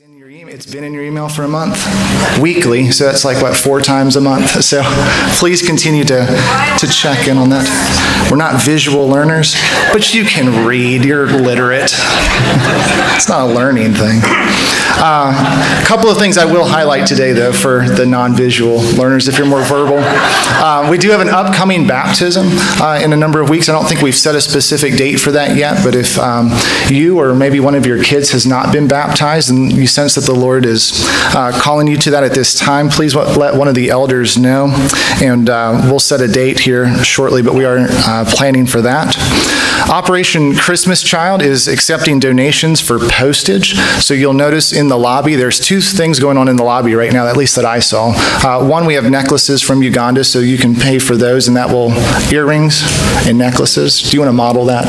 It's in your email. It's been in your email for a month, weekly. So that's like what four times a month. So please continue to to check in on that. We're not visual learners, but you can read. You're literate. it's not a learning thing. Uh, a couple of things I will highlight today, though, for the non-visual learners. If you're more verbal, uh, we do have an upcoming baptism uh, in a number of weeks. I don't think we've set a specific date for that yet, but if um, you or maybe one of your kids has not been baptized and you sense that the Lord is uh, calling you to that at this time, please let one of the elders know, and uh, we'll set a date here shortly. But we are uh, planning for that. Operation Christmas Child is accepting donations for postage. So you'll notice in the lobby, there's two things going on in the lobby right now, at least that I saw. Uh, one, we have necklaces from Uganda, so you can pay for those, and that will earrings and necklaces. Do you want to model that?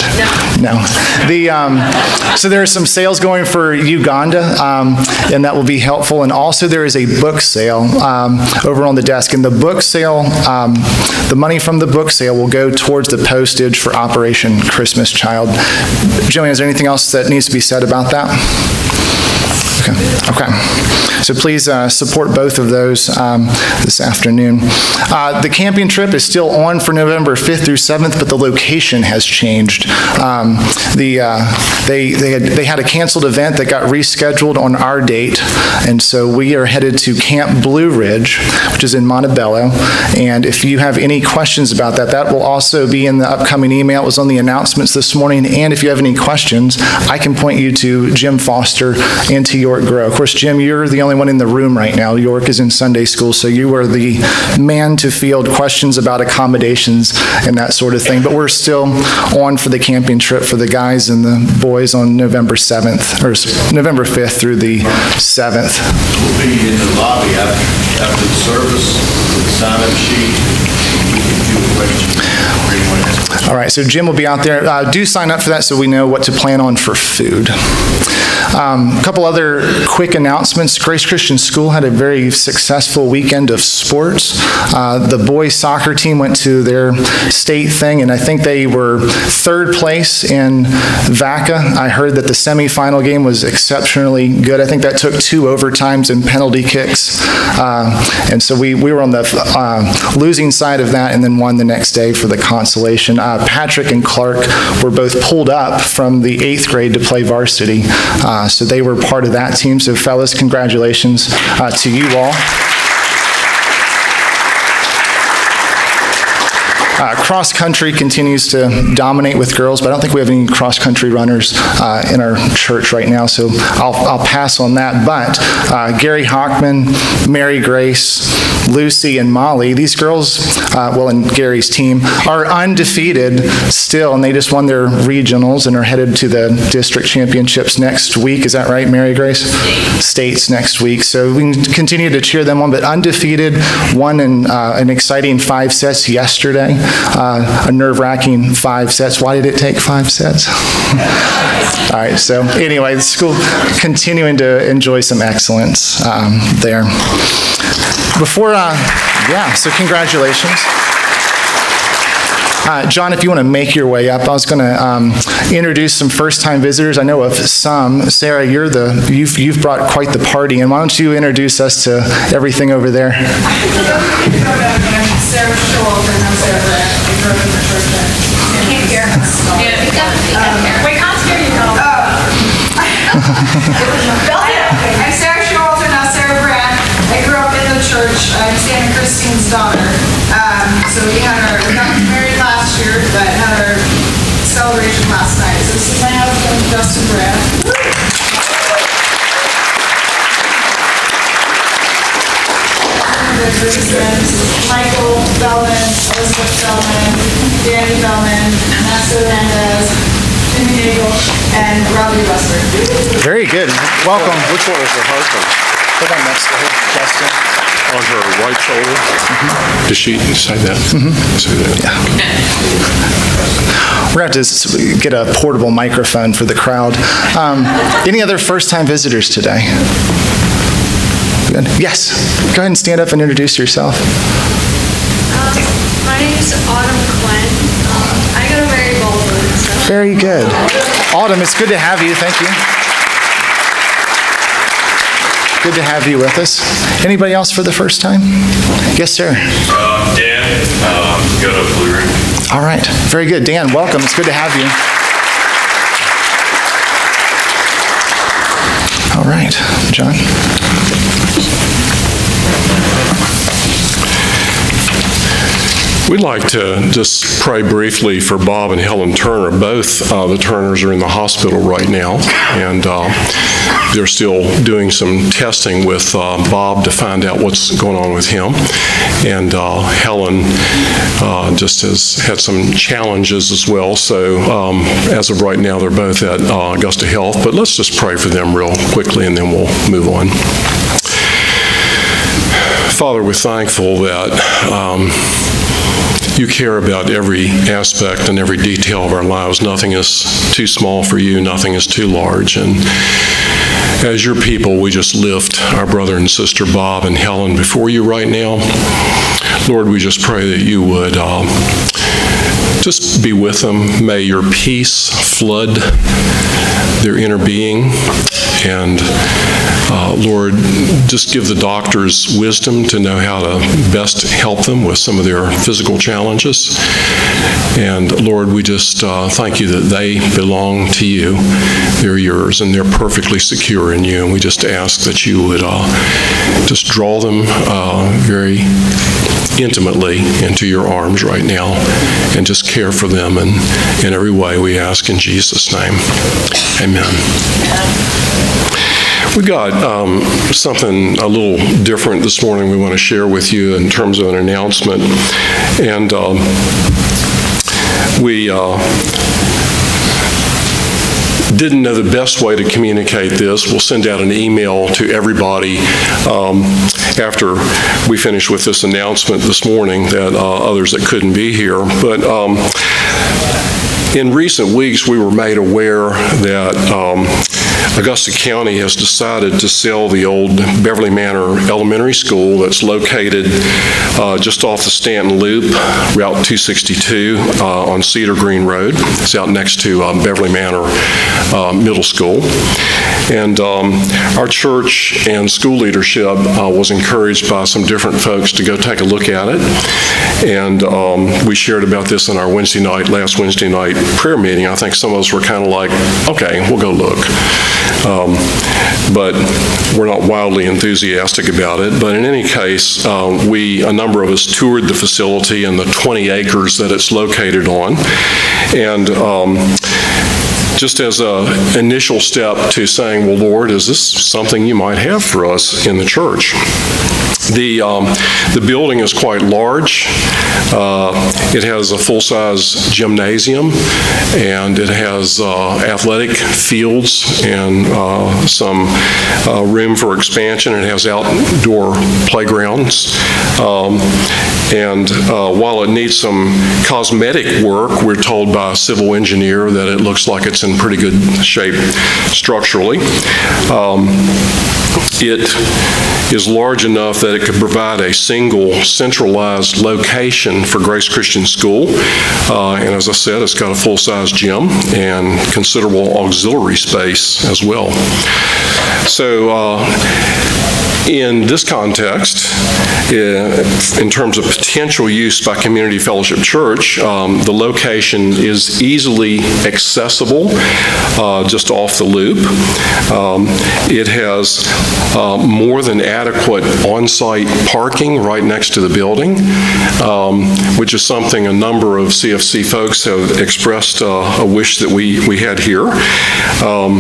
No. No. The um, so there are some sales going for Uganda, um, and that will be helpful. And also there is a book sale um, over on the desk, and the book sale, um, the money from the book sale will go towards the postage for Operation Christmas Christmas child. Jillian, is there anything else that needs to be said about that? Okay. So please uh, support both of those um, this afternoon. Uh, the camping trip is still on for November 5th through 7th, but the location has changed. Um, the uh, they they had they had a canceled event that got rescheduled on our date, and so we are headed to Camp Blue Ridge, which is in Montebello. And if you have any questions about that, that will also be in the upcoming email. It was on the announcements this morning. And if you have any questions, I can point you to Jim Foster and to York Grow. Of course, Jim, you're the only one in the room right now. York is in Sunday school, so you are the man to field questions about accommodations and that sort of thing. But we're still on for the camping trip for the guys and the boys on November 7th, or November 5th through the 7th. We'll be in the lobby after, after the service sign-up sheet. All right, so Jim will be out there. Uh, do sign up for that so we know what to plan on for food. Um, a couple other quick announcements. Grace Christian School had a very successful weekend of sports. Uh, the boys soccer team went to their state thing, and I think they were third place in VACA. I heard that the semifinal game was exceptionally good. I think that took two overtimes and penalty kicks. Uh, and so we, we were on the uh, losing side of that and then won the next day for the consolation. Uh, Patrick and Clark were both pulled up from the eighth grade to play varsity. Uh, so they were part of that team. So, fellas, congratulations uh, to you all. Uh, cross country continues to dominate with girls, but I don't think we have any cross country runners uh, in our church right now, so I'll, I'll pass on that. But uh, Gary Hockman, Mary Grace, Lucy, and Molly, these girls, uh, well, and Gary's team, are undefeated still, and they just won their regionals and are headed to the district championships next week. Is that right, Mary Grace? States next week. So we can continue to cheer them on, but undefeated, won in uh, an exciting five sets yesterday uh, a nerve wracking five sets. Why did it take five sets? All right, so anyway, the school continuing to enjoy some excellence um, there. Before, uh, yeah, so congratulations. Uh, John, if you want to make your way up, I was going to um, introduce some first-time visitors. I know of some. Sarah, you're the you've you've brought quite the party, and why don't you introduce us to everything over there? Sarah I'm Sarah church. I'm Santa Christine's daughter. Um, so we had our, we got married last year, but had our celebration last night. So this is my husband, Justin Brand. Michael Bellman, Elizabeth Bellman, Danny Bellman, Nessa Hernandez, Jimmy Nagel, and Robbie Westford. Very good. Welcome. Which one is your husband? Put on next to her, Justin. On her right shoulder? Mm-hmm. Does she say that? Mm-hmm. Say that. Yeah. We're going to have to get a portable microphone for the crowd. Um, any other first-time visitors today? Good. Yes. Go ahead and stand up and introduce yourself. Uh, my name is Autumn Quinn. Um, I go to Mary Baldwin. So. Very good. Autumn, it's good to have you. Thank you. Good to have you with us. Anybody else for the first time? Yes, sir. Uh, Dan, um, go to Blue Ridge. All right. Very good. Dan, welcome. It's good to have you. All right. John? We'd like to just pray briefly for Bob and Helen Turner. Both uh, the Turners are in the hospital right now, and uh, they're still doing some testing with uh, Bob to find out what's going on with him. And uh, Helen uh, just has had some challenges as well. So um, as of right now, they're both at uh, Augusta Health. But let's just pray for them real quickly, and then we'll move on. Father, we're thankful that um, you care about every aspect and every detail of our lives. Nothing is too small for you, nothing is too large. And as your people, we just lift our brother and sister Bob and Helen before you right now. Lord, we just pray that you would uh, just be with them. May your peace flood their inner being. And uh, Lord, just give the doctors wisdom to know how to best help them with some of their physical challenges. And Lord, we just uh, thank you that they belong to you. They're yours and they're perfectly secure in you. And we just ask that you would uh, just draw them uh, very intimately into your arms right now and just care for them and in every way we ask in Jesus' name. Amen. We got um, something a little different this morning we want to share with you in terms of an announcement. And um, we uh, didn't know the best way to communicate this. We'll send out an email to everybody um, after we finish with this announcement this morning that uh, others that couldn't be here. But um, in recent weeks, we were made aware that um, Augusta County has decided to sell the old Beverly Manor Elementary School that's located uh, just off the Staunton Loop, Route 262 uh, on Cedar Green Road. It's out next to um, Beverly Manor uh, Middle School. And um, our church and school leadership uh, was encouraged by some different folks to go take a look at it. And um, we shared about this in our Wednesday night, last Wednesday night prayer meeting. I think some of us were kind of like, okay, we'll go look. Um, but we're not wildly enthusiastic about it. But in any case, uh, we, a number of us toured the facility and the 20 acres that it's located on. And um, just as an initial step to saying, well, Lord, is this something you might have for us in the church? The, um, the building is quite large. Uh, it has a full-size gymnasium, and it has uh, athletic fields and uh, some uh, room for expansion. It has outdoor playgrounds. Um, and uh, while it needs some cosmetic work, we're told by a civil engineer that it looks like it's in pretty good shape structurally. Um, it is large enough that it could provide a single centralized location for Grace Christian School. Uh, and as I said, it's got a full-size gym and considerable auxiliary space as well. So uh, in this context, uh, in terms of potential use by Community Fellowship Church, um, the location is easily accessible uh, just off the loop. Um, it has uh, more than adequate on-site parking right next to the building, um, which is something a number of CFC folks have expressed uh, a wish that we, we had here. Um,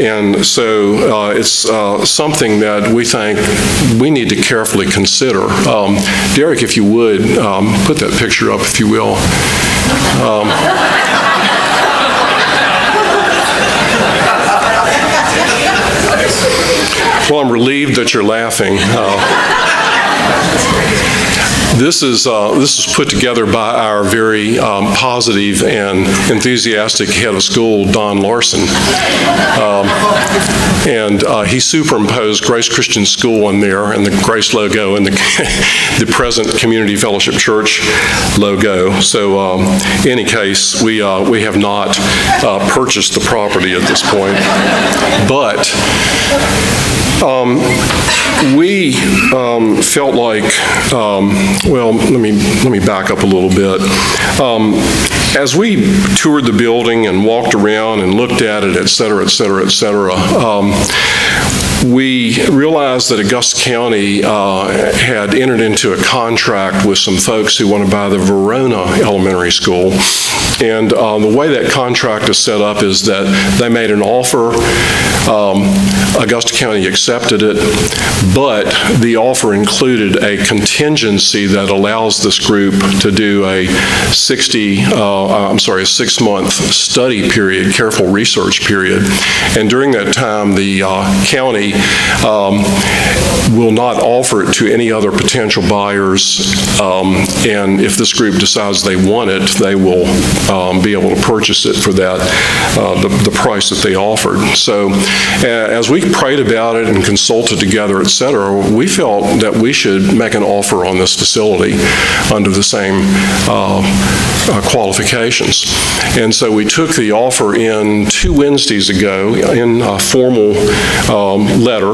and so uh, it's uh, something that we think we need to carefully consider. Um, Derek, if you would, um, put that picture up, if you will. Um, well, I'm relieved that you're laughing. Uh, this is, uh, this is put together by our very um, positive and enthusiastic head of school, Don Larson. Um, and uh, he superimposed Grace Christian School on there and the Grace logo and the, the present Community Fellowship Church logo. So um, in any case, we, uh, we have not uh, purchased the property at this point. But um, we um, felt like, um, well, let me let me back up a little bit. Um, as we toured the building and walked around and looked at it, et cetera, et cetera, et cetera, um, we realized that Augusta County uh, had entered into a contract with some folks who want to buy the Verona Elementary School. And uh, the way that contract is set up is that they made an offer, um, Augusta County accepted it, but the offer included a contingency that allows this group to do a 60, uh, I'm sorry, a six-month study period, careful research period. And during that time, the uh, county um, will not offer it to any other potential buyers. Um, and if this group decides they want it, they will um, be able to purchase it for that, uh, the, the price that they offered. So as we prayed about it and consulted together, et cetera, we felt that we should make an offer on this facility under the same uh, uh, qualifications. And so we took the offer in two Wednesdays ago in a formal um, letter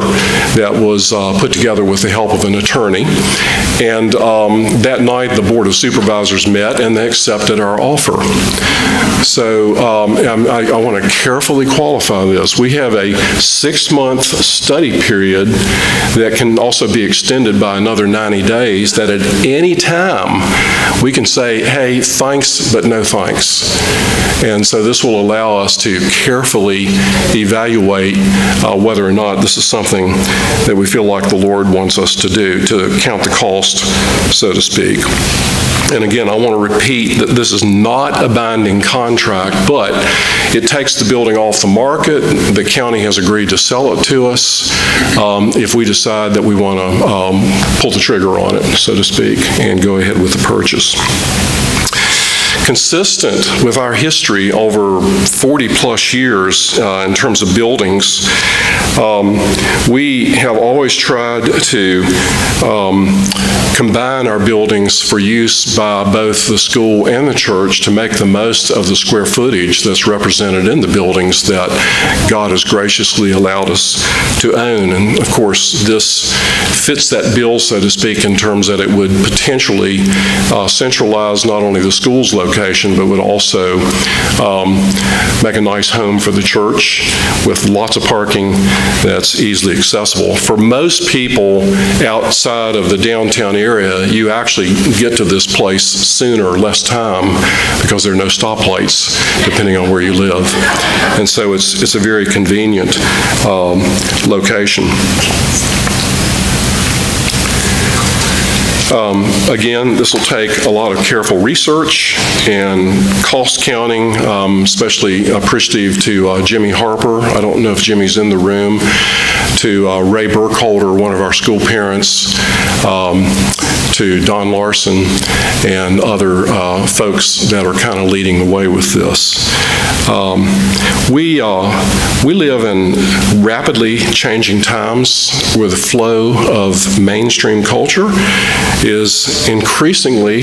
that was uh, put together with the help of an attorney. And um, that night, the Board of Supervisors met and they accepted our offer. So um, I, I want to carefully qualify this. We have a six-month study period that can also be extended by another 90 days that at any time we can say, hey, thanks, but no thanks. And so this will allow us to carefully evaluate uh, whether or not this is something that we feel like the Lord wants us to do, to count the cost, so to speak. And again, I want to repeat that this is not a binding contract, but it takes the building off the market. The county has agreed to sell it to us um, if we decide that we want to um, pull the trigger on it, so to speak, and go ahead with the purchase consistent with our history over 40 plus years uh, in terms of buildings. Um, we have always tried to um, combine our buildings for use by both the school and the church to make the most of the square footage that's represented in the buildings that God has graciously allowed us to own. And of course, this fits that bill, so to speak, in terms that it would potentially uh, centralize not only the school's location, but would also um, make a nice home for the church with lots of parking that's easily accessible. For most people outside of the downtown area, you actually get to this place sooner, less time, because there are no stoplights depending on where you live. And so it's, it's a very convenient um, location. Um, again, this will take a lot of careful research and cost counting, um, especially appreciative to uh, Jimmy Harper. I don't know if Jimmy's in the room. To uh, Ray Burkholder, one of our school parents, um, to Don Larson, and other uh, folks that are kind of leading the way with this. Um, we, uh, we live in rapidly changing times where the flow of mainstream culture is increasingly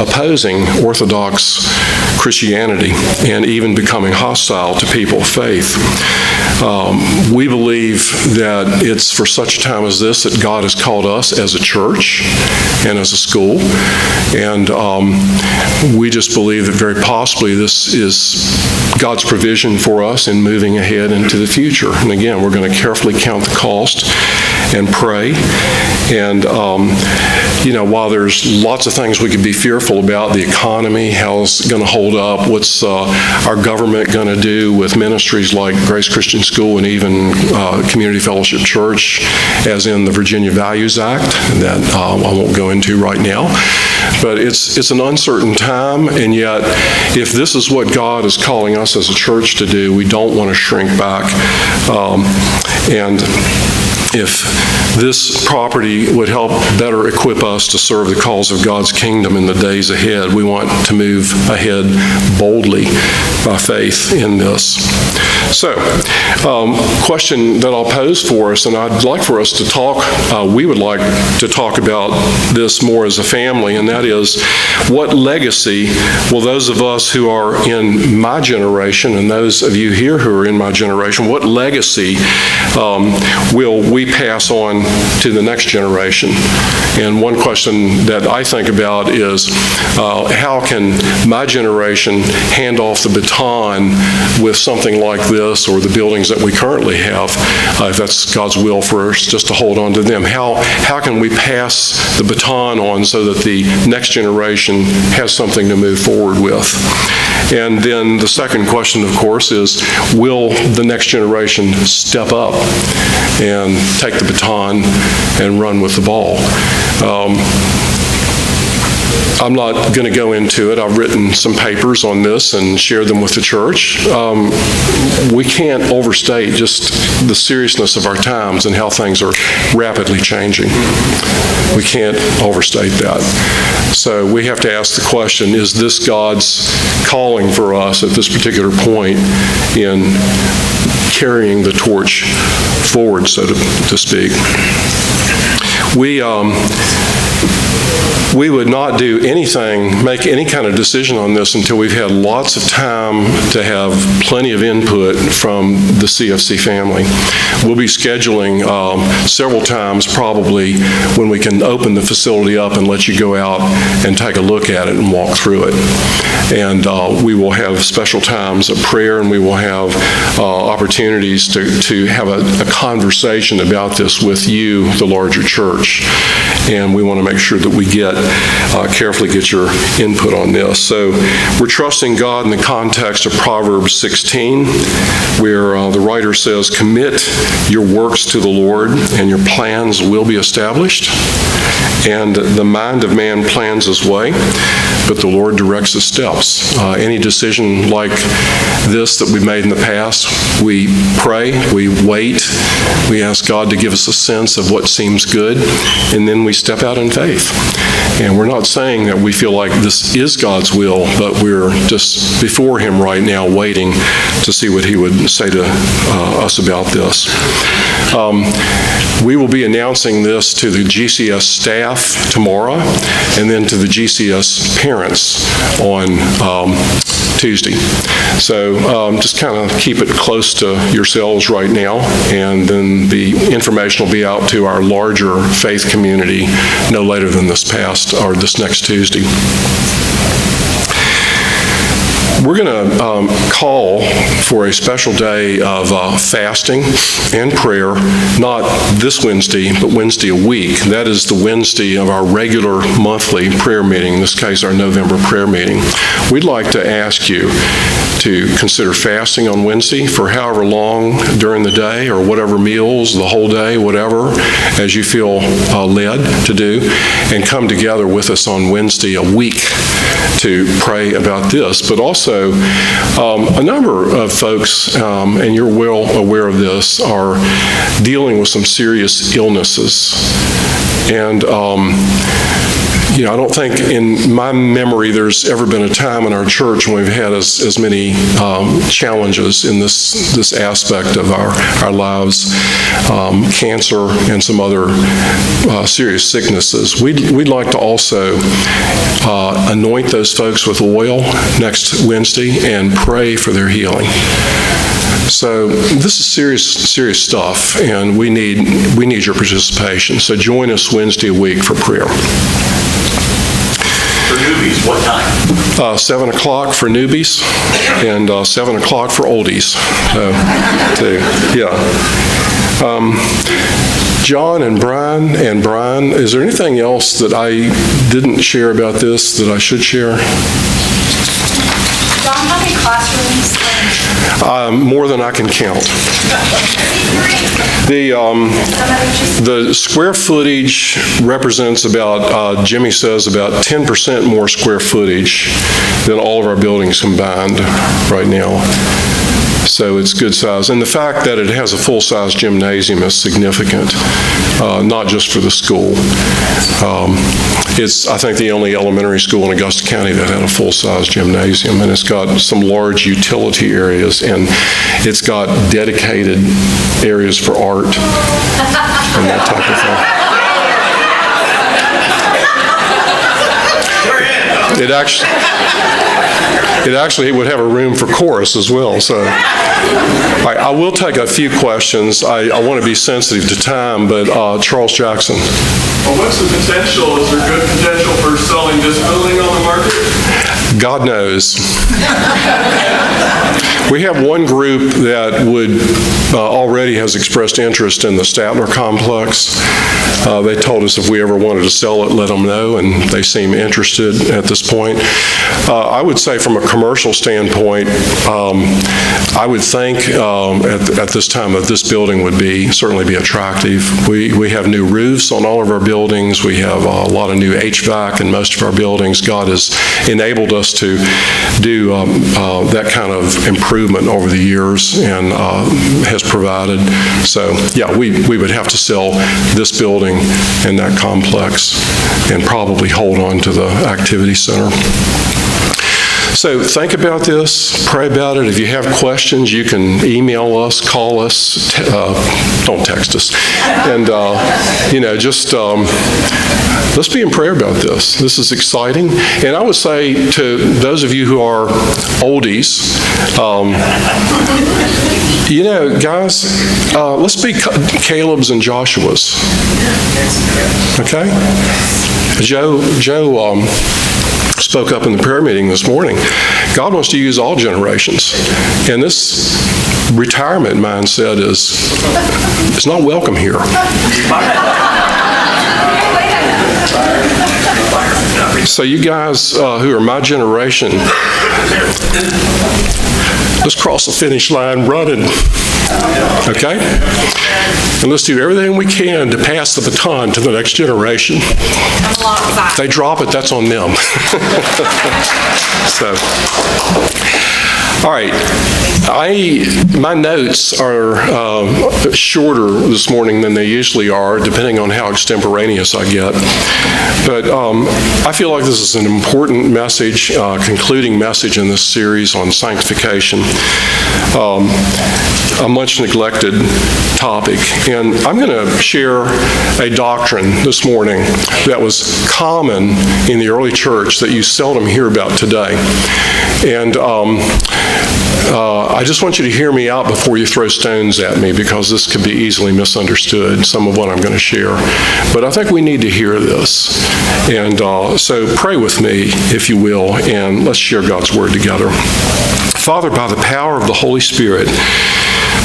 opposing Orthodox Christianity and even becoming hostile to people of faith. Um, we believe that it's for such a time as this that God has called us as a church and as a school. And um, we just believe that very possibly this is God's provision for us in moving ahead into the future. And again, we're going to carefully count the cost and pray. And, um, you know, while there's lots of things we could be fearful about, the economy, how it's going to hold up, what's uh, our government going to do with ministries like Grace Christian School and even uh, Community Fellowship Church, as in the Virginia Values Act, that uh, I won't go into right now. But it's, it's an uncertain time, and yet, if this is what God is calling us as a church to do, we don't want to shrink back. Um, and if this property would help better equip us to serve the cause of God's kingdom in the days ahead, we want to move ahead boldly by faith in this. So, um, question that I'll pose for us, and I'd like for us to talk, uh, we would like to talk about this more as a family, and that is, what legacy will those of us who are in my generation, and those of you here who are in my generation, what legacy um, will we pass on to the next generation? And one question that I think about is, uh, how can my generation hand off the baton with something like this or the buildings that we currently have, uh, if that's God's will for us, just to hold on to them? How, how can we pass the baton on so that the next generation has something to move forward with? And then the second question, of course, is will the next generation step up and take the baton and run with the ball? Um, I'm not going to go into it. I've written some papers on this and shared them with the church. Um, we can't overstate just the seriousness of our times and how things are rapidly changing. We can't overstate that. So we have to ask the question, is this God's calling for us at this particular point in carrying the torch forward, so to, to speak? We, um, we would not do anything, make any kind of decision on this until we've had lots of time to have plenty of input from the CFC family. We'll be scheduling um, several times probably when we can open the facility up and let you go out and take a look at it and walk through it. And uh, we will have special times of prayer and we will have uh, opportunities to, to have a, a conversation about this with you, the larger church. And we want to make sure that we get, uh, carefully get your input on this. So we're trusting God in the context of Proverbs 16, where uh, the writer says, Commit your works to the Lord, and your plans will be established. And the mind of man plans his way, but the Lord directs his steps. Uh, any decision like this that we've made in the past, we pray, we wait, we ask God to give us a sense of what seems good, and then we step out in faith. And we're not saying that we feel like this is God's will, but we're just before Him right now waiting to see what He would say to uh, us about this. Um, we will be announcing this to the GCS staff tomorrow and then to the GCS parents on um, Tuesday. So um, just kind of keep it close to yourselves right now, and then the information will be out to our larger faith community no later than this past or this next Tuesday. We're going to um, call for a special day of uh, fasting and prayer, not this Wednesday, but Wednesday a week. That is the Wednesday of our regular monthly prayer meeting, in this case, our November prayer meeting. We'd like to ask you to consider fasting on Wednesday for however long during the day or whatever meals, the whole day, whatever, as you feel uh, led to do, and come together with us on Wednesday a week to pray about this, but also um, a number of folks, um, and you're well aware of this, are dealing with some serious illnesses. And um, you know, I don't think in my memory there's ever been a time in our church when we've had as, as many um, challenges in this this aspect of our, our lives, um, cancer and some other uh, serious sicknesses. We'd, we'd like to also uh, anoint those folks with oil next Wednesday and pray for their healing. So this is serious, serious stuff, and we need we need your participation. So join us Wednesday week for prayer. For newbies, what time? Uh, 7 o'clock for newbies and uh, 7 o'clock for oldies. So, too, yeah. Um, John and Brian and Brian, is there anything else that I didn't share about this that I should share? John, how many classrooms? Um, more than I can count. The, um, the square footage represents about, uh, Jimmy says, about 10% more square footage than all of our buildings combined right now. So it's good size. And the fact that it has a full-size gymnasium is significant, uh, not just for the school. Um, It's, I think, the only elementary school in Augusta County that had a full-size gymnasium, and it's got some large utility areas, and it's got dedicated areas for art and that type of thing. It actually, it actually would have a room for chorus as well, so. Right, I will take a few questions. I, I want to be sensitive to time, but uh, Charles Jackson. Well, what's the potential? Is there good potential for selling this building on the market? God knows. We have one group that would, uh, already has expressed interest in the Statler complex. Uh, They told us if we ever wanted to sell it, let them know, and they seem interested at this point. Uh, I would say from a commercial standpoint, um, I would think um, at at this time that this building would be, certainly be attractive. We we have new roofs on all of our buildings, we have a lot of new HVAC in most of our buildings. God has enabled us to do um, uh, that kind of improvement over the years and uh, has provided. So, yeah, we we would have to sell this building and that complex and probably hold on to the activity center. So think about this, pray about it. If you have questions, you can email us, call us, te- uh, don't text us. And, uh, you know, just um, let's be in prayer about this. This is exciting. And I would say to those of you who are oldies, um, you know, guys, uh, let's be Caleb's and Joshua's. Okay? Joe, Joe, um, spoke up in the prayer meeting this morning. God wants to use all generations. And this retirement mindset is, is not welcome here. So you guys uh, who are my generation, let's cross the finish line running. Okay? And let's do everything we can to pass the baton to the next generation. If they drop it, that's on them. So, all right. I, my notes are um, shorter this morning than they usually are, depending on how extemporaneous I get. But um, I feel like this is an important message, uh, concluding message in this series on sanctification. Um, a much neglected topic. And I'm going to share a doctrine this morning that was common in the early church that you seldom hear about today. And um, uh, I just want you to hear me out before you throw stones at me because this could be easily misunderstood, some of what I'm going to share. But I think we need to hear this. And uh, so pray with me, if you will, and let's share God's word together. Father, by the power of the Holy Spirit,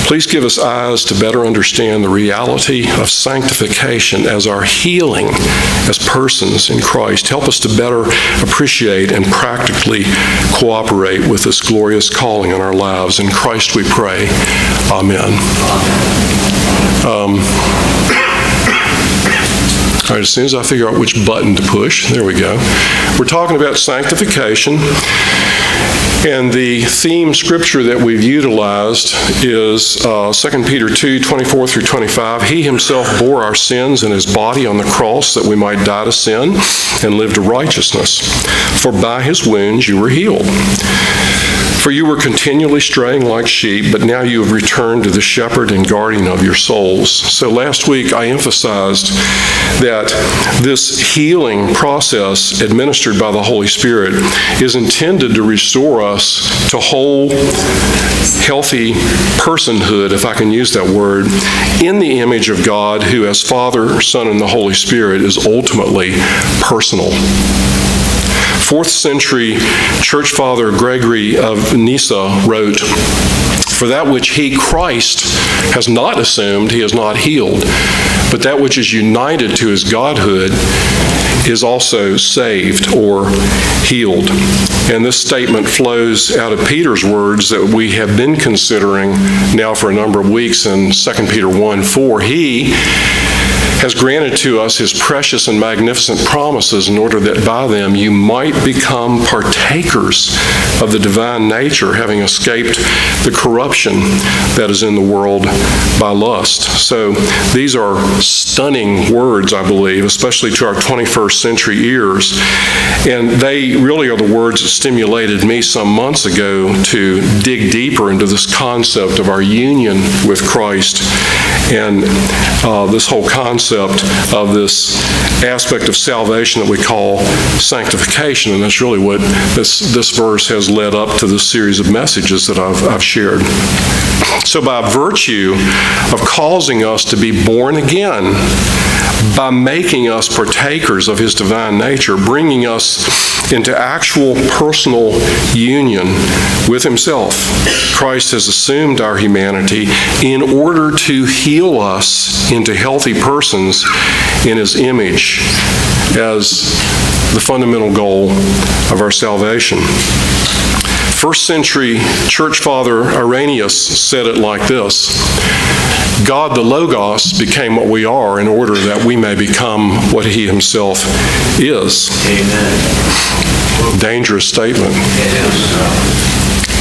Please give us eyes to better understand the reality of sanctification as our healing as persons in Christ. Help us to better appreciate and practically cooperate with this glorious calling in our lives. In Christ we pray. Amen. Um, all right, as soon as I figure out which button to push, there we go. We're talking about sanctification. And the theme scripture that we've utilized is uh, 2 Peter 2 24 through 25. He himself bore our sins in his body on the cross that we might die to sin and live to righteousness. For by his wounds you were healed. For you were continually straying like sheep, but now you have returned to the shepherd and guardian of your souls. So last week I emphasized that this healing process administered by the Holy Spirit is intended to restore us to whole, healthy personhood, if I can use that word, in the image of God, who, as Father, Son, and the Holy Spirit, is ultimately personal. Fourth century church father Gregory of Nyssa wrote, For that which he, Christ, has not assumed, he has not healed, but that which is united to his godhood is also saved or healed. And this statement flows out of Peter's words that we have been considering now for a number of weeks in 2 Peter 1 4. He has granted to us his precious and magnificent promises in order that by them you might become partakers of the divine nature, having escaped the corruption that is in the world by lust. So these are stunning words, I believe, especially to our 21st century ears. And they really are the words that stimulated me some months ago to dig deeper into this concept of our union with Christ and uh, this whole concept of this aspect of salvation that we call sanctification. And that's really what this, this verse has led up to this series of messages that I've, I've shared. So, by virtue of causing us to be born again, by making us partakers of his divine nature, bringing us into actual personal union with himself. Christ has assumed our humanity in order to heal us into healthy persons in his image as the fundamental goal of our salvation. First century church father Irenaeus said it like this God the Logos became what we are in order that we may become what he himself is. Amen. Dangerous statement.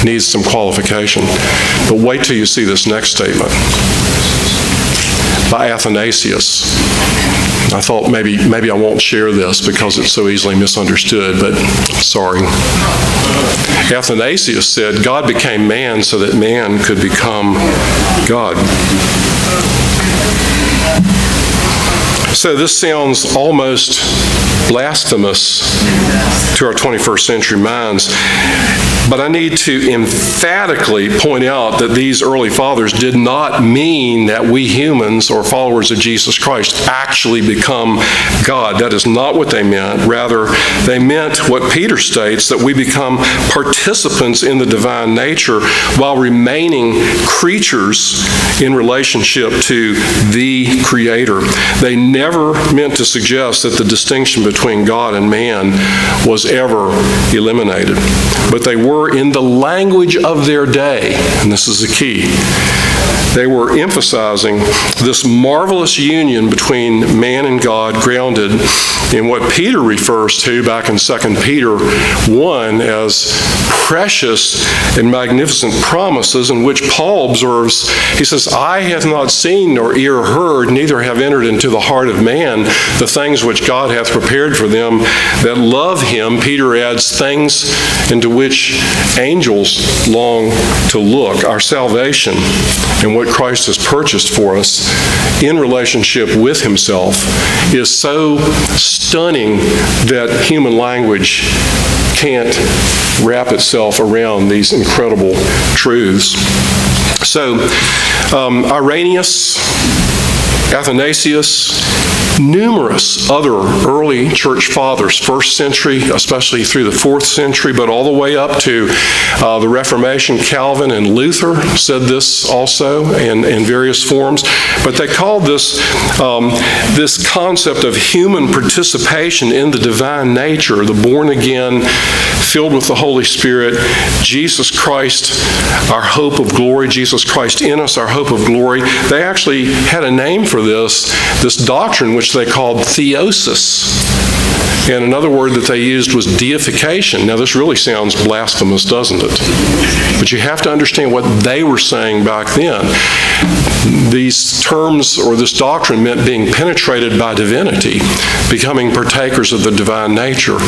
Needs some qualification. But wait till you see this next statement by Athanasius. I thought maybe maybe I won't share this because it's so easily misunderstood, but sorry. Athanasius said, God became man so that man could become God. So this sounds almost blasphemous to our 21st century minds. But I need to emphatically point out that these early fathers did not mean that we humans or followers of Jesus Christ actually become God. That is not what they meant. Rather, they meant what Peter states that we become participants in the divine nature while remaining creatures in relationship to the Creator. They never meant to suggest that the distinction between God and man was ever eliminated. But they were in the language of their day, and this is the key, they were emphasizing this marvelous union between man and God grounded in what Peter refers to back in 2 Peter 1 as precious and magnificent promises, in which Paul observes, he says, I have not seen nor ear heard, neither have entered into the heart of man the things which God hath prepared for them that love him. Peter adds, things into which angels long to look. Our salvation and what Christ has purchased for us in relationship with himself is so stunning that human language can't wrap itself around these incredible truths. So, um, Irenaeus, Athanasius, numerous other early church fathers, first century, especially through the fourth century, but all the way up to uh, the Reformation. Calvin and Luther said this also in, in various forms, but they called this um, this concept of human participation in the divine nature, the born again, filled with the Holy Spirit, Jesus Christ, our hope of glory, Jesus Christ in us, our hope of glory. They actually had a name for this, this doctrine which they called theosis. And another word that they used was deification. Now, this really sounds blasphemous, doesn't it? But you have to understand what they were saying back then. These terms or this doctrine meant being penetrated by divinity, becoming partakers of the divine nature,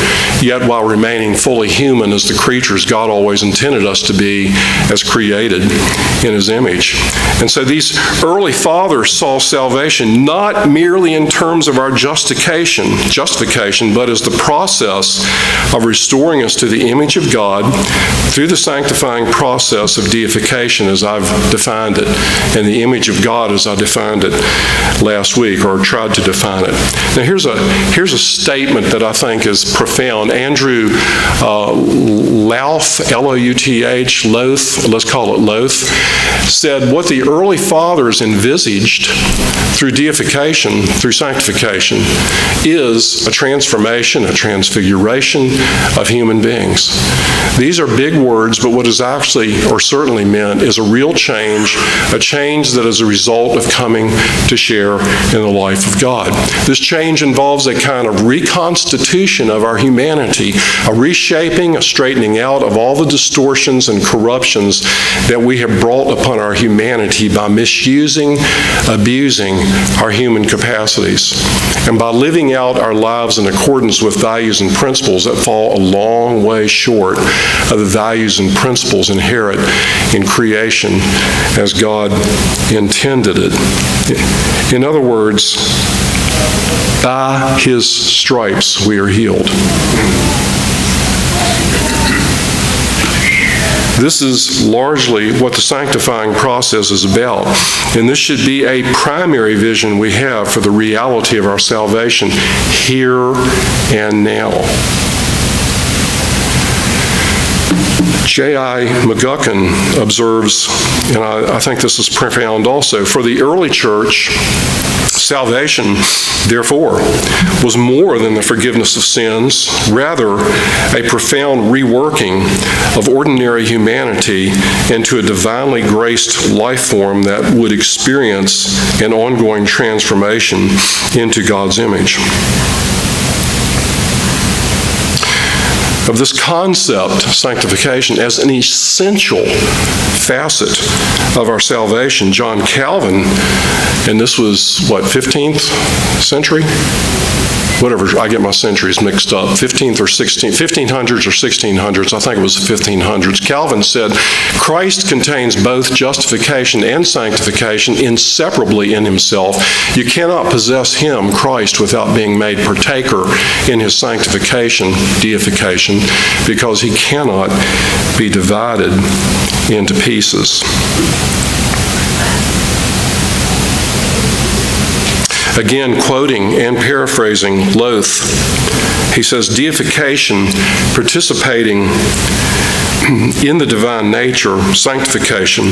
yet while remaining fully human as the creatures God always intended us to be as created in His image. And so these early fathers saw salvation not merely in terms of our justification, justification, but as the process of restoring us to the image of God through the sanctifying process of deification, as I've defined it, and the image of God as I defined it last week or tried to define it. Now, here's a, here's a statement that I think is profound. Andrew uh, Louth, L O U T H, Loth, let's call it Loth, said what the early fathers envisaged through deification, through sanctification, is a transformation a transfiguration of human beings. These are big words, but what is actually, or certainly meant, is a real change, a change that is a result of coming to share in the life of God. This change involves a kind of reconstitution of our humanity, a reshaping, a straightening out of all the distortions and corruptions that we have brought upon our humanity by misusing, abusing our human capacities, and by living out our lives in accordance with values and principles that fall a long way short of the values and principles inherent in creation as God intended it. In other words, by his stripes we are healed. This is largely what the sanctifying process is about. And this should be a primary vision we have for the reality of our salvation here and now. J.I. McGuckin observes, and I, I, think this is profound also, for the early church, salvation, therefore, was more than the forgiveness of sins, rather, a profound reworking of ordinary humanity into a divinely graced life form that would experience an ongoing transformation into God's image. Of this concept, sanctification, as an essential facet of our salvation. John Calvin, and this was what, 15th century? Whatever, I get my centuries mixed up, 15th or 16th, 1500s or 1600s, I think it was the 1500s. Calvin said, Christ contains both justification and sanctification inseparably in himself. You cannot possess him, Christ, without being made partaker in his sanctification, deification, because he cannot be divided into pieces. Again, quoting and paraphrasing Loth, he says, Deification, participating in the divine nature, sanctification,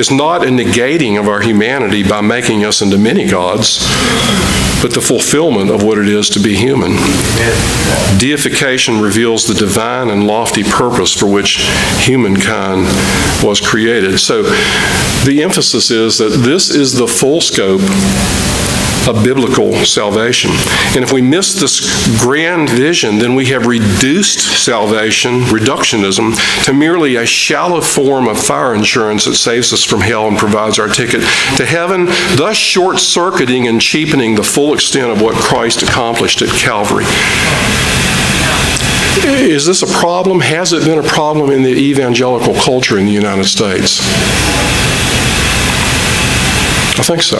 is not a negating of our humanity by making us into many gods, but the fulfillment of what it is to be human. Deification reveals the divine and lofty purpose for which humankind was created. So the emphasis is that this is the full scope of biblical salvation. And if we miss this grand vision, then we have reduced salvation, reductionism, to merely a shallow form of fire insurance that saves us from hell and provides our ticket to heaven, thus short circuiting and cheapening the full extent of what Christ accomplished at Calvary. Is this a problem? Has it been a problem in the evangelical culture in the United States? I think so.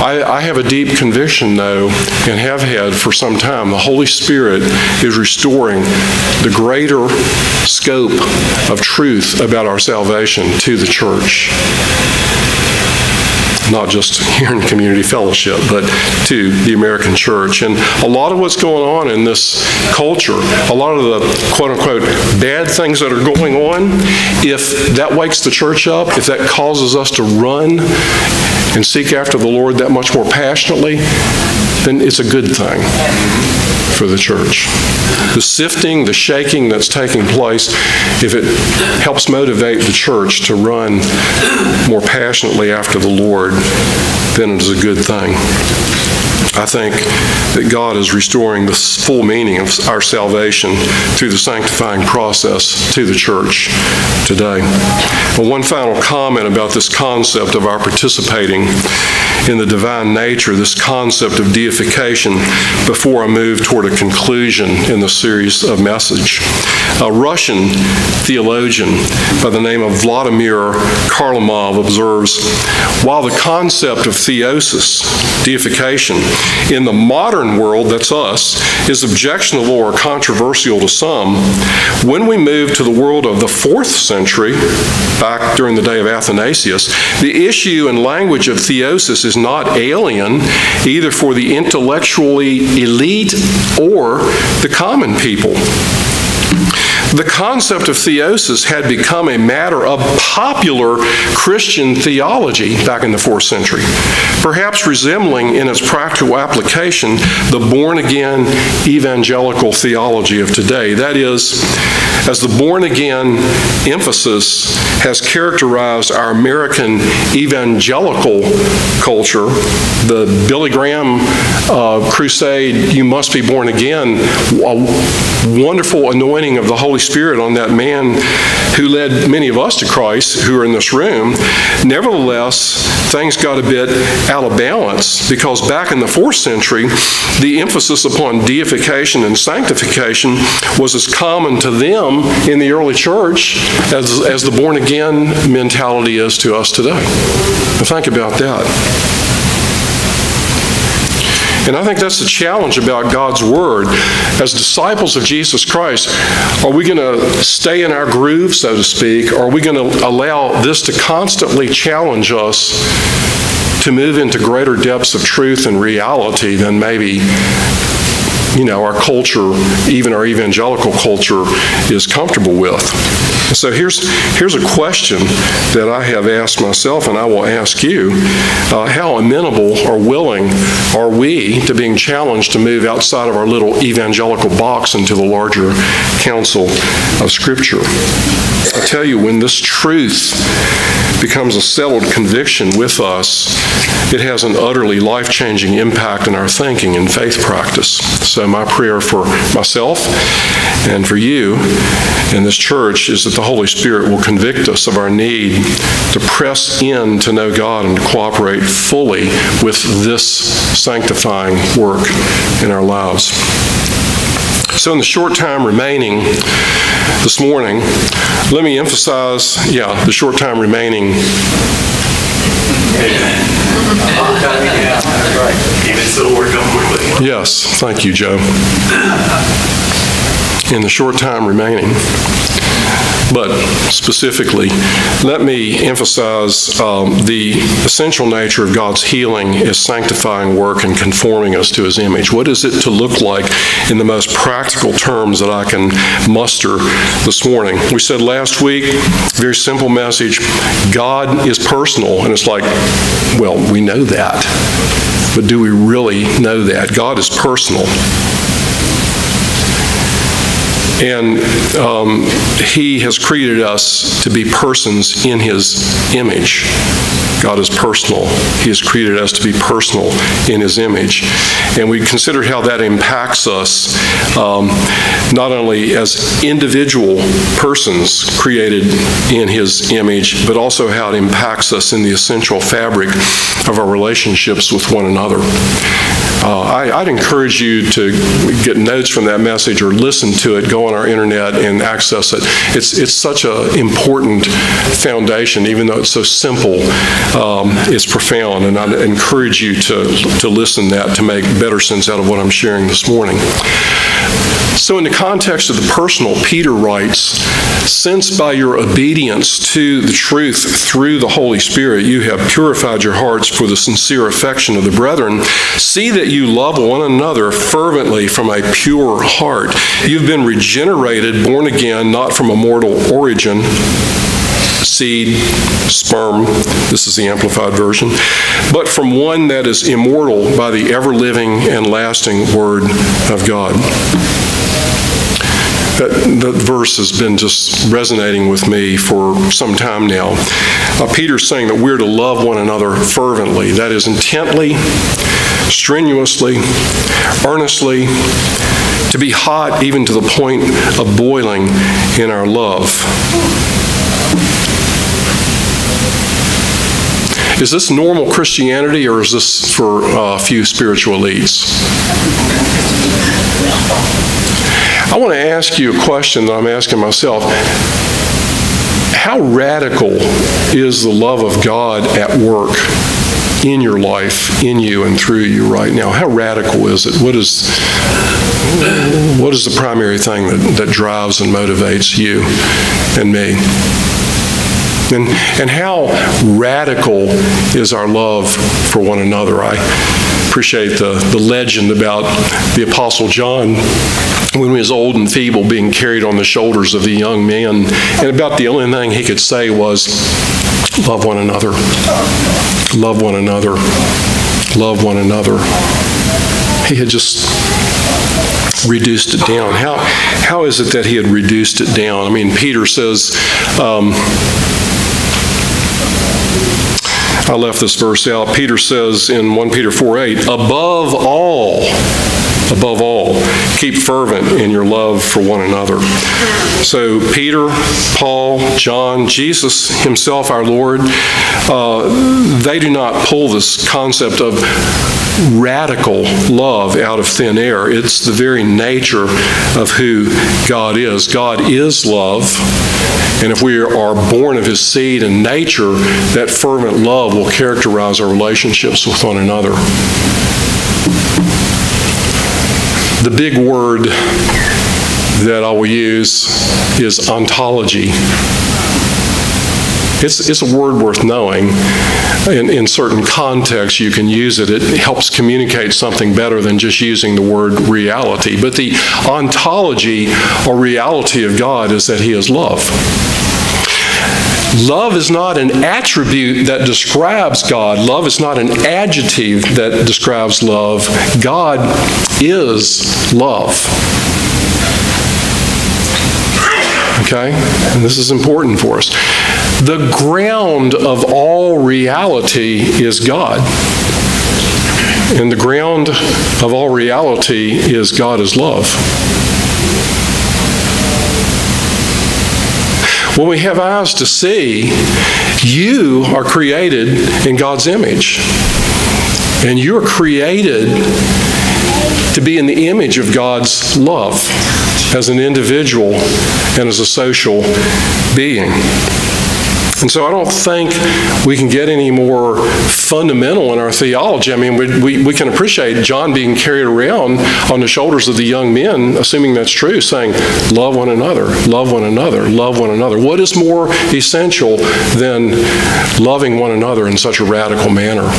I, I, have a deep conviction, though, and have had for some time. The Holy Spirit is restoring the greater scope of truth about our salvation to the church not just here in community fellowship, but to the American church. And a lot of what's going on in this culture, a lot of the quote unquote bad things that are going on, if that wakes the church up, if that causes us to run and seek after the Lord that much more passionately, then it's a good thing for the church. The sifting, the shaking that's taking place, if it helps motivate the church to run more passionately after the Lord, then it is a good thing. I think that God is restoring the full meaning of our salvation through the sanctifying process to the church today. Well, one final comment about this concept of our participating in the divine nature, this concept of deification, before I move toward a conclusion in the series of message. A Russian theologian by the name of Vladimir Kharlamov observes while the concept of theosis, deification, in the modern world, that's us, is objectionable or controversial to some, when we move to the world of the fourth century, back during the day of Athanasius, the issue and language of theosis is not alien either for the intellectually elite or the common people. The concept of theosis had become a matter of popular Christian theology back in the fourth century, perhaps resembling in its practical application the born again evangelical theology of today. That is, as the born again emphasis has characterized our American evangelical culture, the Billy Graham uh, crusade, You Must Be Born Again, a wonderful anointing of the Holy Spirit on that man who led many of us to Christ who are in this room. Nevertheless, things got a bit out of balance because back in the fourth century, the emphasis upon deification and sanctification was as common to them in the early church as, as the born again mentality is to us today. Now think about that. And I think that's the challenge about God's Word. As disciples of Jesus Christ, are we going to stay in our groove, so to speak, or are we going to allow this to constantly challenge us to move into greater depths of truth and reality than maybe you know, our culture, even our evangelical culture, is comfortable with. So here's, here's a question that I have asked myself, and I will ask you. Uh, how amenable or willing are we to being challenged to move outside of our little evangelical box into the larger counsel of Scripture? I tell you, when this truth becomes a settled conviction with us, it has an utterly life changing impact in our thinking and faith practice. So, my prayer for myself and for you in this church is that the Holy Spirit will convict us of our need to press in to know God and to cooperate fully with this sanctifying work in our lives. So, in the short time remaining this morning, let me emphasize yeah, the short time remaining. Even so, we're done quickly. Yes, thank you, Joe. In the short time remaining, but specifically, let me emphasize um, the essential nature of God's healing is sanctifying work and conforming us to His image. What is it to look like in the most practical terms that I can muster this morning? We said last week, very simple message God is personal. And it's like, well, we know that. But do we really know that? God is personal. And um, He has created us to be persons in His image. God is personal. He has created us to be personal in His image. And we consider how that impacts us um, not only as individual persons created in His image, but also how it impacts us in the essential fabric of our relationships with one another. Uh, I, would encourage you to get notes from that message or listen to it, go on our internet and access it. It's, it's such an important foundation, even though it's so simple, um, it's profound. And I encourage you to, to listen to that to make better sense out of what I'm sharing this morning. So, in the context of the personal, Peter writes, Since by your obedience to the truth through the Holy Spirit you have purified your hearts for the sincere affection of the brethren, see that you love one another fervently from a pure heart. You've been regenerated, born again, not from a mortal origin seed, sperm, this is the amplified version, but from one that is immortal by the ever living and lasting Word of God. That, that verse has been just resonating with me for some time now. Uh, Peter's saying that we're to love one another fervently, that is, intently, strenuously, earnestly, to be hot even to the point of boiling in our love. Is this normal Christianity or is this for uh, a few spiritual elites? I want to ask you a question that I'm asking myself. How radical is the love of God at work in your life, in you, and through you right now? How radical is it? What is, what is the primary thing that, that drives and motivates you and me? And, and how radical is our love for one another? I appreciate the, the legend about the Apostle John when he was old and feeble, being carried on the shoulders of the young men. And about the only thing he could say was, Love one another. Love one another. Love one another. He had just reduced it down. How, how is it that he had reduced it down? I mean, Peter says, um, I left this verse out. Peter says in 1 Peter 4 8, above all, above all, keep fervent in your love for one another. So, Peter, Paul, John, Jesus himself, our Lord, uh, they do not pull this concept of radical love out of thin air. It's the very nature of who God is. God is love. And if we are born of his seed and nature, that fervent love will characterize our relationships with one another. The big word that I will use is ontology. It's, it's a word worth knowing. In, in certain contexts, you can use it. It helps communicate something better than just using the word reality. But the ontology or reality of God is that He is love. Love is not an attribute that describes God. Love is not an adjective that describes love. God is love. Okay? And this is important for us. The ground of all reality is God. And the ground of all reality is God is love. When we have eyes to see, you are created in God's image. And you're created to be in the image of God's love as an individual and as a social being. And so I don't think we can get any more fundamental in our theology. I mean, we, we, we, can appreciate John being carried around on the shoulders of the young men, assuming that's true, saying, Love one another, love one another, love one another. What is more essential than loving one another in such a radical manner?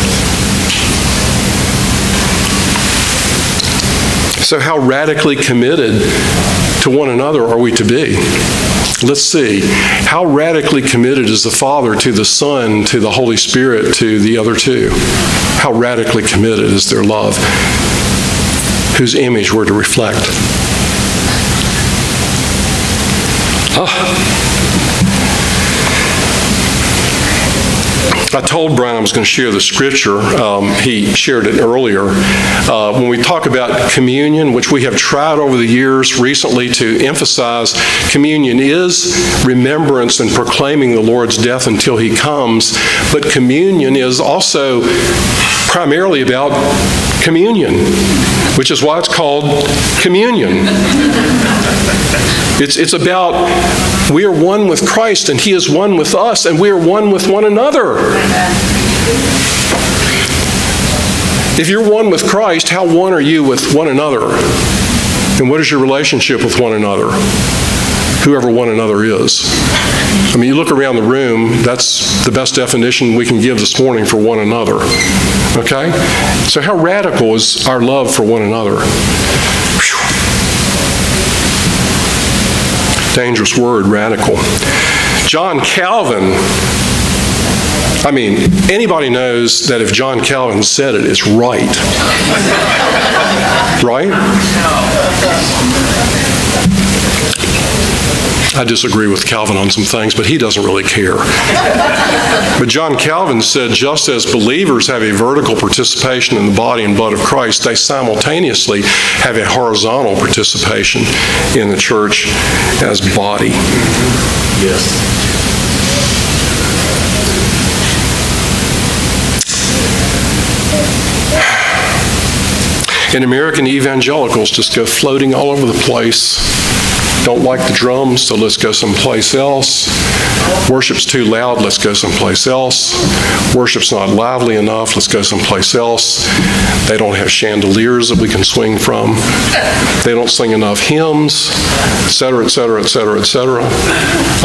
So, how radically committed to one another are we to be? Let's see. How radically committed is the Father to the Son, to the Holy Spirit, to the other two? How radically committed is their love? Whose image we're to reflect? Ah. I told Brian I was going to share the scripture. Um, he shared it earlier. Uh, when we talk about communion, which we have tried over the years recently to emphasize, communion is remembrance and proclaiming the Lord's death until he comes, but communion is also primarily about communion, which is why it's called communion. It's, it's about we are one with Christ and He is one with us and we are one with one another. If you're one with Christ, how one are you with one another? And what is your relationship with one another? Whoever one another is. I mean, you look around the room, that's the best definition we can give this morning for one another. Okay? So, how radical is our love for one another? Dangerous word, radical. John Calvin, I mean, anybody knows that if John Calvin said it, it's right. right? I disagree with Calvin on some things, but he doesn't really care. but John Calvin said just as believers have a vertical participation in the body and blood of Christ, they simultaneously have a horizontal participation in the church as body. Yes. And American evangelicals just go floating all over the place don't like the drums, so let's go someplace else. Worship's too loud, let's go someplace else. Worship's not lively enough, let's go someplace else. They don't have chandeliers that we can swing from. They don't sing enough hymns, et cetera, et cetera, et cetera, et cetera.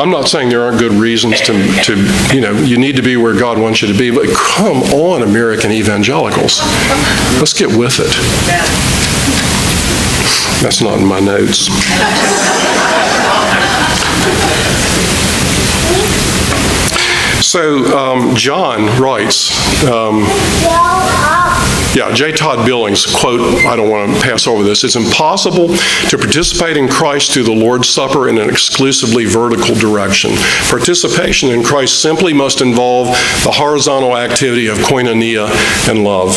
I'm not saying there aren't good reasons to, to, you know, you need to be where God wants you to be, but come on, American evangelicals. Let's get with it. That's not in my notes. So um, John writes, um, yeah, J. Todd Billings, quote, I don't want to pass over this. It's impossible to participate in Christ through the Lord's Supper in an exclusively vertical direction. Participation in Christ simply must involve the horizontal activity of koinonia and love.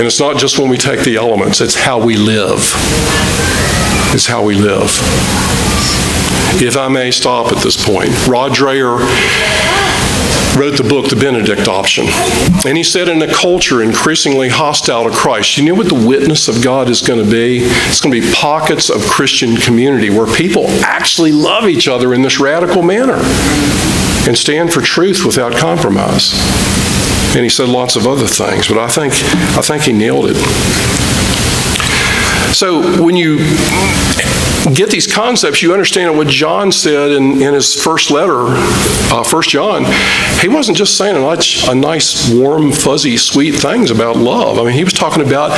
And it's not just when we take the elements, it's how we live. It's how we live. If I may stop at this point, Rod Dreher wrote the book, The Benedict Option. And he said, in a culture increasingly hostile to Christ, you know what the witness of God is going to be? It's going to be pockets of Christian community where people actually love each other in this radical manner and stand for truth without compromise. And he said lots of other things, but I think, I think he nailed it. So when you get these concepts, you understand what John said in, in his first letter, uh, First John. He wasn't just saying a nice, a nice, warm, fuzzy, sweet things about love. I mean, he was talking about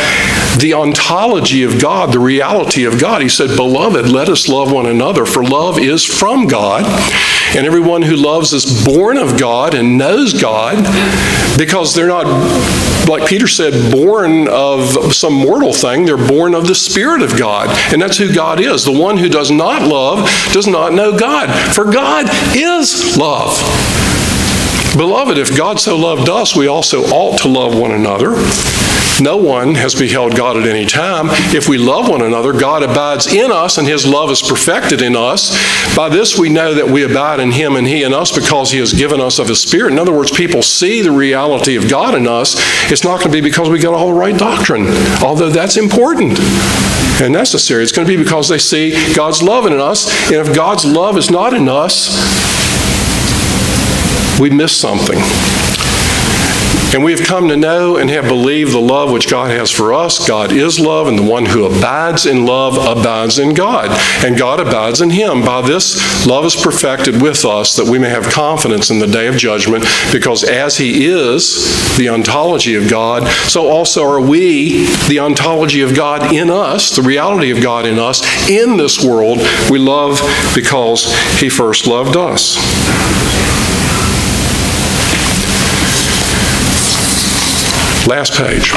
the ontology of God, the reality of God. He said, Beloved, let us love one another, for love is from God. And everyone who loves is born of God and knows God because they're not, like Peter said, born of some mortal thing. They're born of the Spirit of God. And that's who God is. The one who does not love does not know God, for God is love. Beloved, if God so loved us, we also ought to love one another. No one has beheld God at any time. If we love one another, God abides in us, and his love is perfected in us. By this we know that we abide in him and he in us because he has given us of his Spirit. In other words, people see the reality of God in us. It's not going to be because we got all the right doctrine, although that's important and necessary. It's going to be because they see God's love in us. And if God's love is not in us, we miss something. And we have come to know and have believed the love which God has for us. God is love, and the one who abides in love abides in God, and God abides in him. By this, love is perfected with us that we may have confidence in the day of judgment, because as he is the ontology of God, so also are we the ontology of God in us, the reality of God in us. In this world, we love because he first loved us. Last page.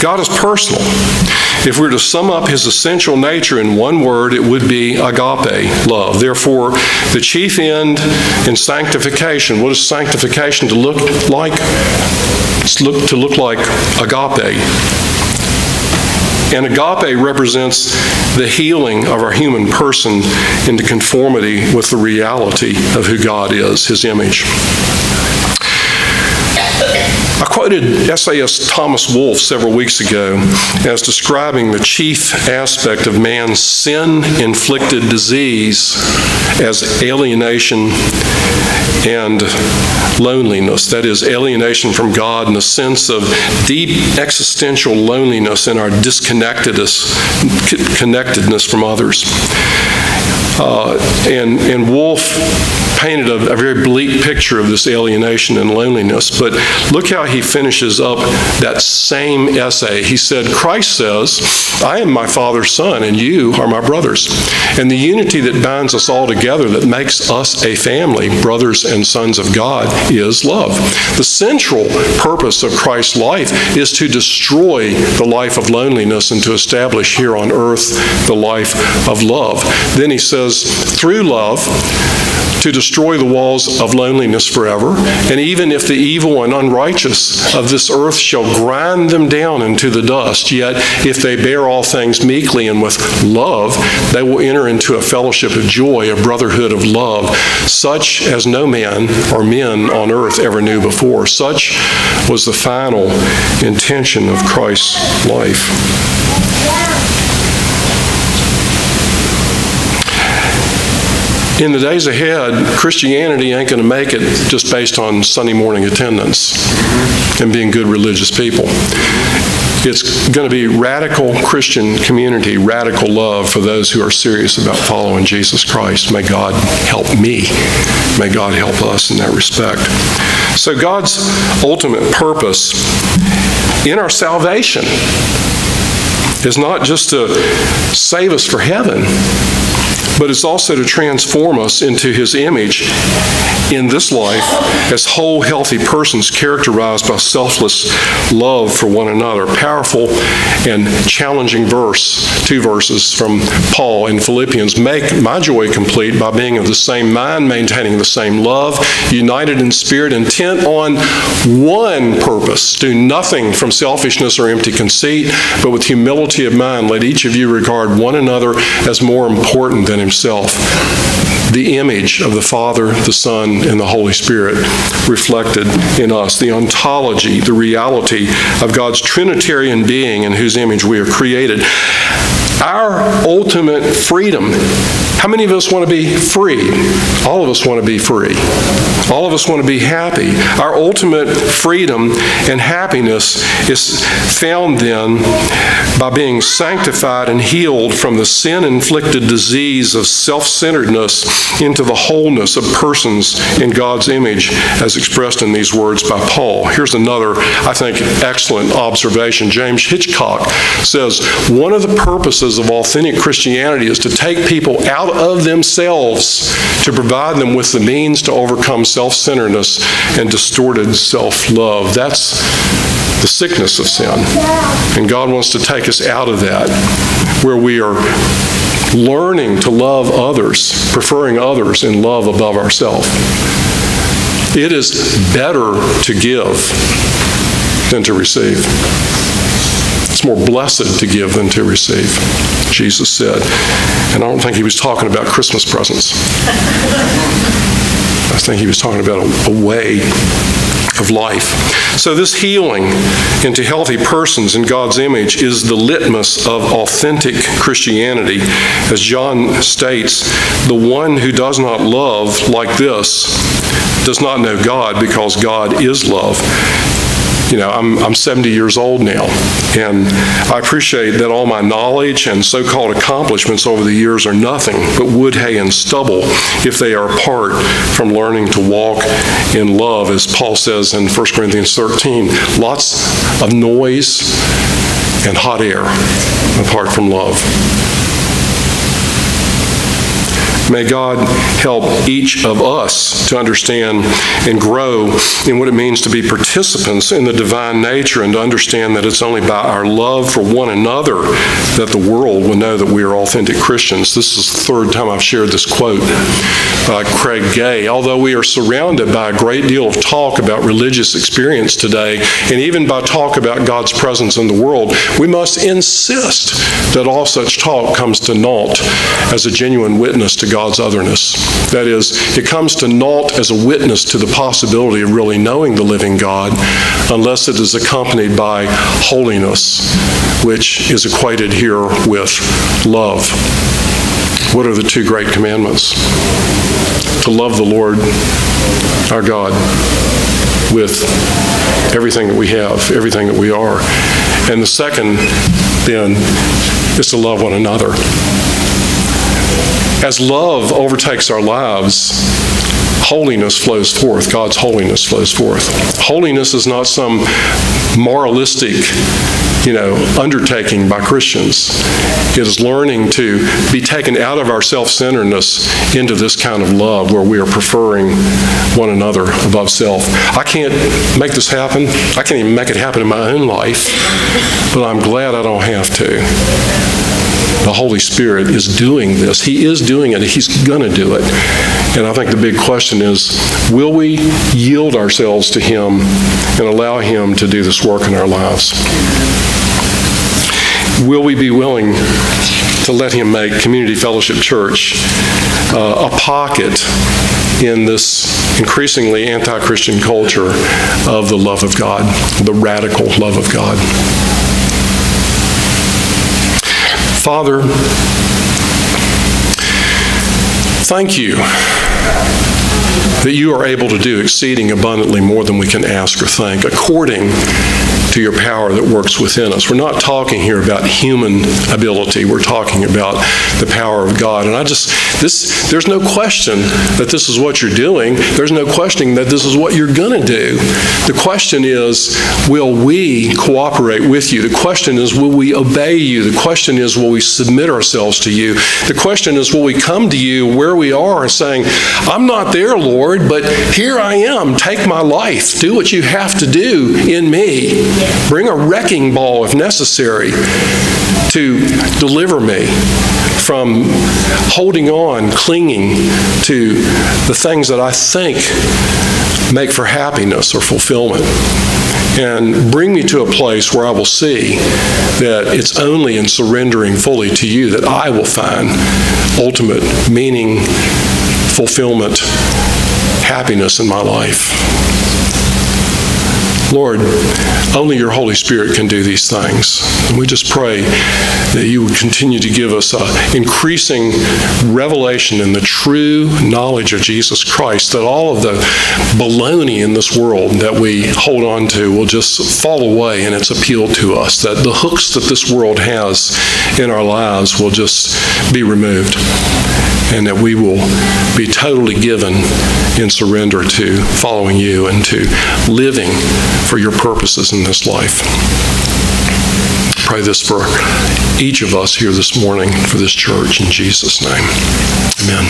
God is personal. If we were to sum up his essential nature in one word, it would be agape, love. Therefore, the chief end in sanctification, what is sanctification to look like? It's look, to look like agape. And agape represents the healing of our human person into conformity with the reality of who God is, his image. I quoted essayist Thomas Wolfe several weeks ago as describing the chief aspect of man's sin inflicted disease as alienation and loneliness. That is, alienation from God and a sense of deep existential loneliness and our disconnectedness connectedness from others. Uh, and, and Wolfe painted a, a, very bleak picture of this alienation and loneliness. But look how he finishes up that same essay. He said, Christ says, I am my Father's Son, and you are my brothers. And the unity that binds us all together, that makes us a family, brothers and sons of God, is love. The central purpose of Christ's life is to destroy the life of loneliness and to establish here on earth the life of love. Then he says, through love, to destroy the walls of loneliness forever. And even if the evil and unrighteous of this earth shall grind them down into the dust, yet if they bear all things meekly and with love, they will enter into a fellowship of joy, a brotherhood of love, such as no man or men on earth ever knew before. Such was the final intention of Christ's life. In the days ahead, Christianity ain't going to make it just based on Sunday morning attendance and being good religious people. It's going to be radical Christian community, radical love for those who are serious about following Jesus Christ. May God help me. May God help us in that respect. So, God's ultimate purpose in our salvation is not just to save us for heaven, but it's also to transform us into his image in this life as whole, healthy persons characterized by selfless love for one another. Powerful and challenging verse, two verses from Paul in Philippians. Make my joy complete by being of the same mind, maintaining the same love, united in spirit, intent on one purpose. Do nothing from selfishness or empty conceit, but with humility of mind, let each of you regard one another as more important than himself. The image of the Father, the Son, and the Holy Spirit reflected in us. The ontology, the reality of God's Trinitarian being in whose image we are created. Our ultimate freedom. How many of us want to be free? All of us want to be free. All of us want to be happy. Our ultimate freedom and happiness is found then by being sanctified and healed from the sin inflicted disease of self centeredness into the wholeness of persons in God's image, as expressed in these words by Paul. Here's another, I think, excellent observation. James Hitchcock says one of the purposes of authentic Christianity is to take people out of themselves to provide them with the means to overcome self centeredness and distorted self love. That's the sickness of sin. And God wants to take us out of that, where we are learning to love others, preferring others in love above ourselves. It is better to give than to receive. More blessed to give than to receive, Jesus said. And I don't think he was talking about Christmas presents. I think he was talking about a, a way of life. So, this healing into healthy persons in God's image is the litmus of authentic Christianity. As John states, the one who does not love like this does not know God because God is love you know, I'm, I'm 70 years old now, and I appreciate that all my knowledge and so called accomplishments over the years are nothing but wood, hay, and stubble if they are apart from learning to walk in love, as Paul says in 1 Corinthians 13. Lots of noise and hot air apart from love. May God help each of us to understand and grow in what it means to be participants in the divine nature and to understand that it's only by our love for one another that the world will know that we are authentic Christians. This is the third time I've shared this quote by Craig Gay. Although we are surrounded by a great deal of talk about religious experience today, and even by talk about God's presence in the world, we must insist that all such talk comes to naught as a genuine witness to God's otherness. That is, it comes to naught as a witness to the possibility of really knowing the living God unless it is accompanied by holiness, which is equated here with love. What are the two great commandments? To love the Lord our God with everything that we have, everything that we are. And the second, then, is to love one another. As love overtakes our lives, holiness flows forth. God's holiness flows forth. Holiness is not some moralistic, you know, undertaking by Christians. It is learning to be taken out of our self-centeredness into this kind of love where we are preferring one another above self. I can't make this happen. I can't even make it happen in my own life, but I'm glad I don't have to the Holy Spirit is doing this. He is doing it. He's going to do it. And I think the big question is will we yield ourselves to Him and allow Him to do this work in our lives? Will we be willing to let Him make Community Fellowship Church uh, a pocket in this increasingly anti Christian culture of the love of God, the radical love of God? Father, Thank you that you are able to do exceeding abundantly more than we can ask or think, according to your power that works within us. We're not talking here about human ability. We're talking about the power of God. And I just, this, there's no question that this is what you're doing. There's no questioning that this is what you're going to do. The question is, will we cooperate with you? The question is, will we obey you? The question is, will we submit ourselves to you? The question is, will we come to you where we are saying, I'm not there, Lord, but here I am. Take my life. Do what you have to do in me. Bring a wrecking ball if necessary to deliver me from holding on, clinging to the things that I think make for happiness or fulfillment. And bring me to a place where I will see that it's only in surrendering fully to you that I will find ultimate meaning, fulfillment, happiness in my life. Lord, only your Holy Spirit can do these things. And we just pray that you would continue to give us increasing revelation in the true knowledge of Jesus Christ, that all of the baloney in this world that we hold on to will just fall away in its appeal to us, that the hooks that this world has in our lives will just be removed and that we will be totally given in surrender to following you and to living for your purposes in this life. Pray this for each of us here this morning for this church in Jesus' name. Amen.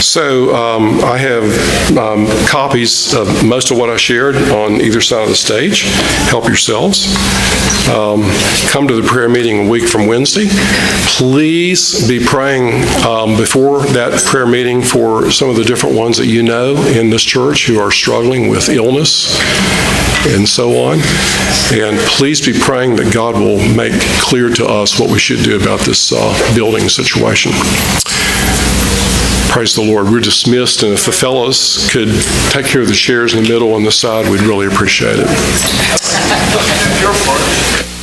So um, I have um, copies of most of what I shared on either side of the stage. Help yourselves. Um, come to the prayer meeting a week from Wednesday. Please be praying um, before that prayer meeting for some of the different ones that you know in this church who are struggling with illness and so on. And please be praying that God will make clear to us what we should do about this uh, building situation. Praise the Lord. We're dismissed, and if the fellows could take care of the chairs in the middle and the side, we'd really appreciate it.